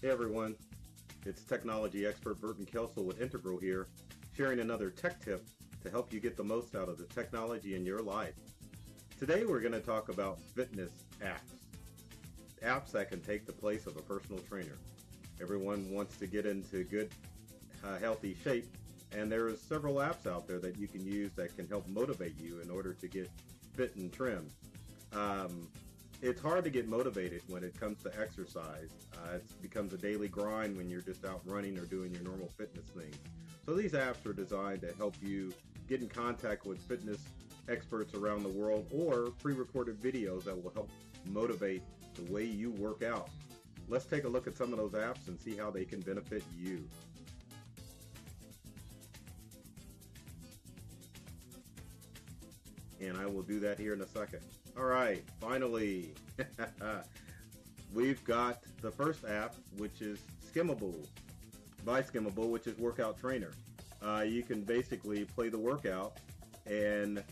Hey everyone, it's technology expert Burton Kelso with Integral here, sharing another tech tip to help you get the most out of the technology in your life. Today we're going to talk about fitness apps. Apps that can take the place of a personal trainer. Everyone wants to get into good, uh, healthy shape, and there are several apps out there that you can use that can help motivate you in order to get fit and trim. Um, it's hard to get motivated when it comes to exercise. Uh, it becomes a daily grind when you're just out running or doing your normal fitness things. So these apps are designed to help you get in contact with fitness experts around the world or pre-recorded videos that will help motivate the way you work out. Let's take a look at some of those apps and see how they can benefit you. And I will do that here in a second. All right, finally, we've got the first app, which is Skimble by Skimble, which is Workout Trainer. Uh, you can basically play the workout and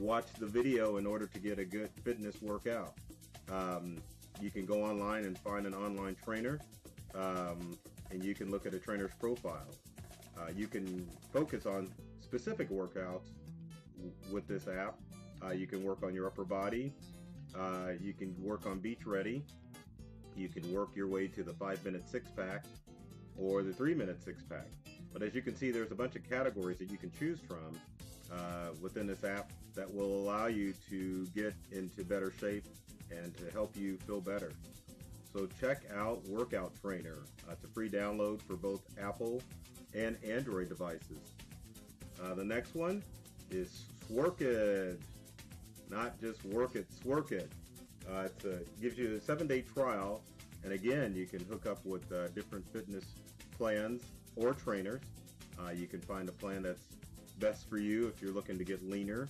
watch the video in order to get a good fitness workout. Um, you can go online and find an online trainer, um, and you can look at a trainer's profile. Uh, you can focus on specific workouts with this app. Uh, you can work on your upper body. Uh, you can work on beach ready. You can work your way to the five minute six pack or the three minute six pack. But as you can see, there's a bunch of categories that you can choose from uh, within this app that will allow you to get into better shape and to help you feel better. So check out Workout Trainer. Uh, it's a free download for both Apple and Android devices. Uh, the next one is Sworkit. Not just work it, Swork it. Uh, it gives you a seven day trial. And again, you can hook up with uh, different fitness plans or trainers. Uh, you can find a plan that's best for you if you're looking to get leaner,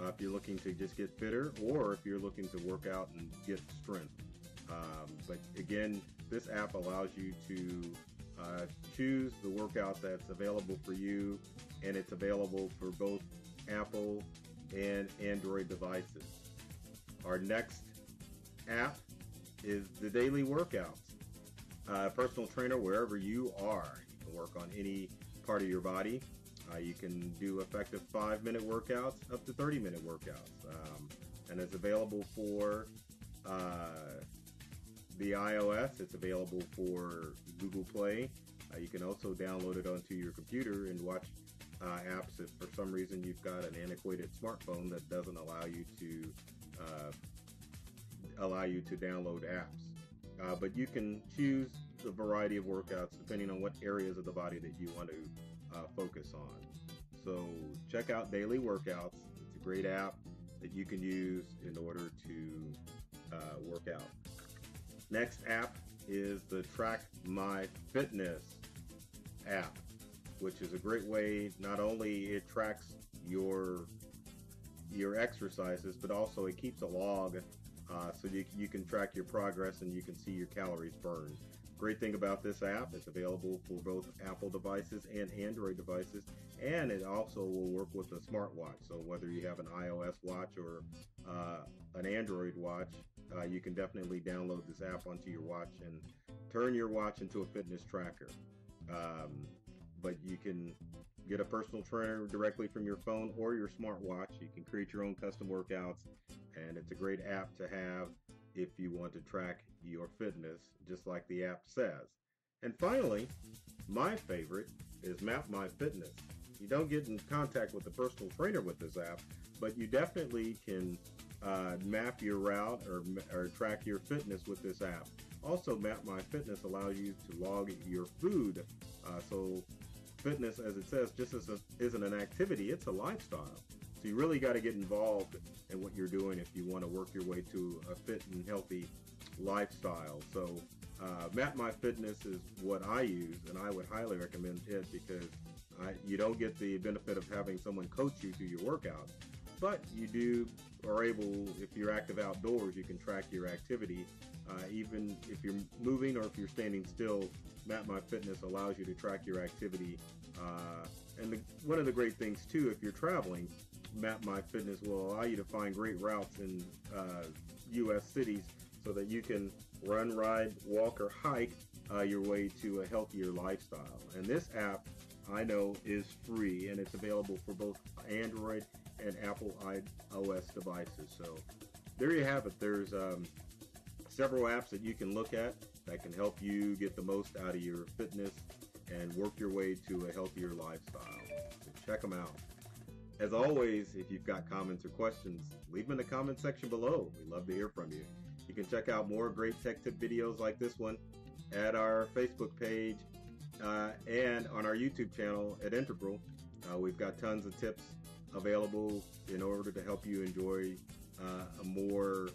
uh, if you're looking to just get fitter, or if you're looking to work out and get strength. Um, but again, this app allows you to uh, choose the workout that's available for you, and it's available for both Apple and Android devices. Our next app is the Daily Workouts. Uh, personal trainer wherever you are. You can work on any part of your body. Uh, you can do effective five minute workouts up to 30 minute workouts. Um, and it's available for uh, the iOS, it's available for Google Play. Uh, you can also download it onto your computer and watch uh, apps if for some reason you've got an antiquated smartphone that doesn't allow you to uh, allow you to download apps. Uh, but you can choose the variety of workouts depending on what areas of the body that you want to uh, focus on. So check out Daily Workouts. It's a great app that you can use in order to uh, work out. Next app is the Track My Fitness app, which is a great way. Not only it tracks your your exercises, but also it keeps a log uh, so you, you can track your progress and you can see your calories burned. Great thing about this app, it's available for both Apple devices and Android devices, and it also will work with a smartwatch. So whether you have an iOS watch or uh, an Android watch, uh, you can definitely download this app onto your watch and turn your watch into a fitness tracker. Um, but you can get a personal trainer directly from your phone or your smartwatch. You can create your own custom workouts, and it's a great app to have if you want to track your fitness, just like the app says. And finally, my favorite is Map My Fitness. You don't get in contact with a personal trainer with this app, but you definitely can uh, map your route or, or track your fitness with this app. Also, Map My Fitness allows you to log your food. Uh, so, fitness, as it says, just as a, isn't an activity, it's a lifestyle. So you really got to get involved in what you're doing if you want to work your way to a fit and healthy lifestyle. So uh, Map My Fitness is what I use, and I would highly recommend it because I, you don't get the benefit of having someone coach you through your workout, but you do are able, if you're active outdoors, you can track your activity. Uh, even if you're moving or if you're standing still, Map My Fitness allows you to track your activity. Uh, and the, one of the great things too, if you're traveling, Map My Fitness will allow you to find great routes in uh, U.S. cities so that you can run, ride, walk, or hike uh, your way to a healthier lifestyle. And this app, I know, is free and it's available for both Android and Apple iOS devices. So there you have it. There's um, several apps that you can look at that can help you get the most out of your fitness and work your way to a healthier lifestyle. So check them out. As always, if you've got comments or questions, leave them in the comment section below. We'd love to hear from you. You can check out more great tech tip videos like this one at our Facebook page uh, and on our YouTube channel at Integral. Uh, we've got tons of tips available in order to help you enjoy uh, a more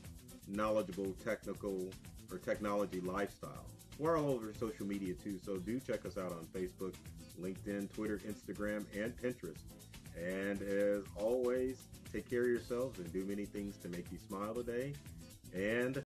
knowledgeable technical or technology lifestyle. We're all over social media too, so do check us out on Facebook, LinkedIn, Twitter, Instagram, and Pinterest. And as always, take care of yourselves and do many things to make you smile today. And